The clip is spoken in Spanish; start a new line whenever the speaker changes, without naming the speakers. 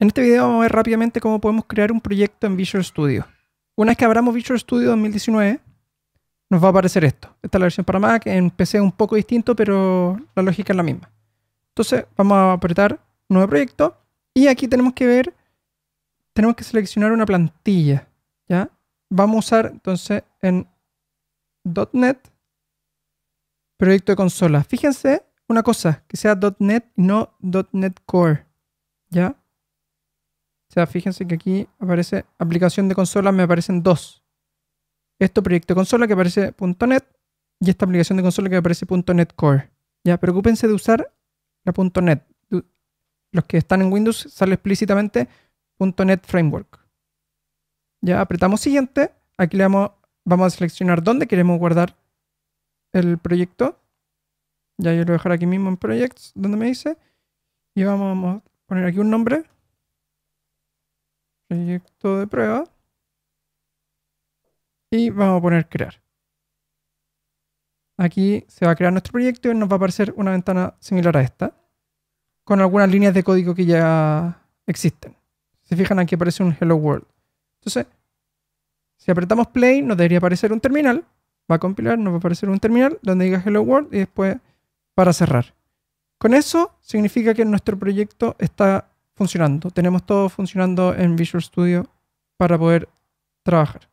En este video vamos a ver rápidamente cómo podemos crear un proyecto en Visual Studio. Una vez que abramos Visual Studio 2019, nos va a aparecer esto. Esta es la versión para Mac, en PC es un poco distinto, pero la lógica es la misma. Entonces vamos a apretar Nuevo Proyecto y aquí tenemos que ver, tenemos que seleccionar una plantilla. ¿ya? Vamos a usar entonces en .NET Proyecto de consola. Fíjense una cosa, que sea .NET y no .NET Core. ¿Ya? O sea, fíjense que aquí aparece aplicación de consola, me aparecen dos. Esto proyecto de consola que aparece .NET y esta aplicación de consola que aparece .NET Core. Ya, preocúpense de usar la .NET. Los que están en Windows sale explícitamente .NET Framework. Ya, apretamos siguiente. Aquí le vamos, vamos a seleccionar dónde queremos guardar el proyecto. Ya yo lo voy a dejar aquí mismo en Projects, donde me dice. Y vamos a poner aquí un nombre proyecto de prueba y vamos a poner crear. Aquí se va a crear nuestro proyecto y nos va a aparecer una ventana similar a esta, con algunas líneas de código que ya existen. Si fijan aquí aparece un Hello World. Entonces, si apretamos play nos debería aparecer un terminal, va a compilar, nos va a aparecer un terminal donde diga Hello World y después para cerrar. Con eso significa que nuestro proyecto está funcionando. Tenemos todo funcionando en Visual Studio para poder trabajar.